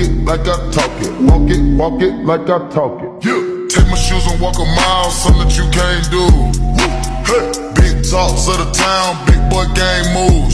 it like I talk it. Walk it, walk it like I talk it. Yeah. Take my shoes and walk a mile, something that you can't do. Hey. Big talks of the town, big boy. Game moves.